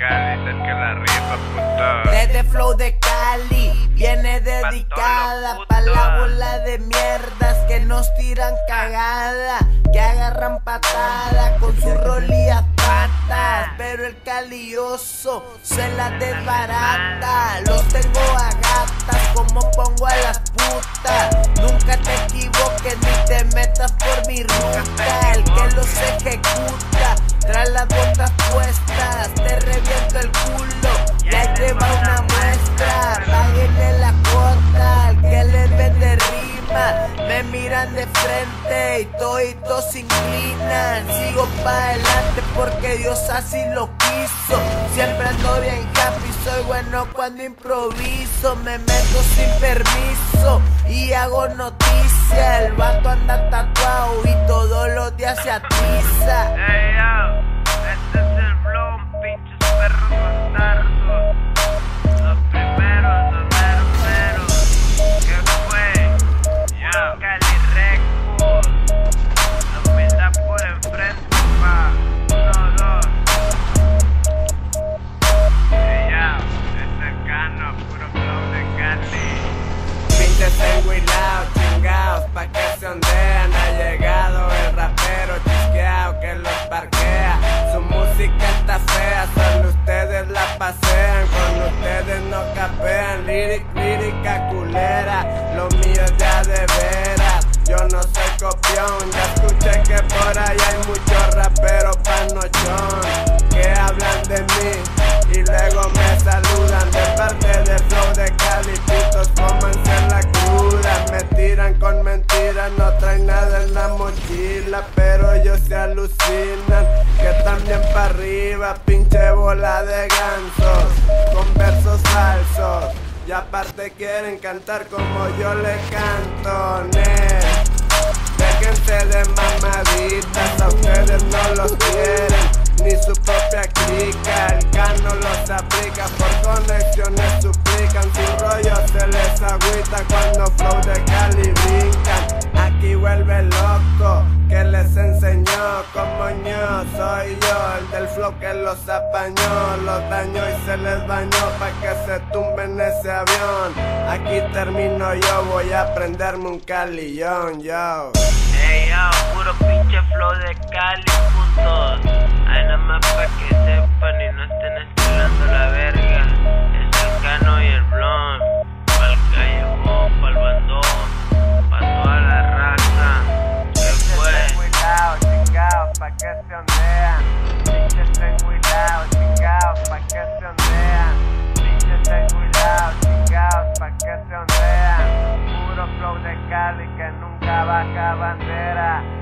Cali, es que la rifa. Desde Flow de Cali viene dedicada pa' la bola de mierdas que nos tiran cagada, que agarran patada con su rolía patas. Pero el calioso se la desbarata. Los tengo a gatas como pongo a las putas. Nunca te equivoques ni te metas por mi ruta. El que los ejecuta, de frente y todos se inclinan. Sigo para adelante porque Dios así lo quiso. Siempre ando bien happy, soy bueno cuando improviso. Me meto sin permiso y hago noticia. El vato anda tatuado y todos los días se atiza. Pinches enguilados, chingados, pa' que se ondean. Ha llegado el rapero chisqueado que los parquea. Su música está fea, solo ustedes la pasean. Con ustedes no capean, líric, lírica culera. Lo mío ya de veras. Yo no soy copión, ya no traen nada en la mochila, pero ellos se alucinan que también para arriba, pinche bola de gansos, con versos falsos. Y aparte quieren cantar como yo le canto, ne. Soy yo, el del flow que los apañó, los dañó y se les bañó pa' que se tumben ese avión. Aquí termino yo, voy a prenderme un calillón, yo. Ey, yo, puro pinche flow de Cali, putos. Ay, nada más pa' que sepan de Cali que nunca baja bandera.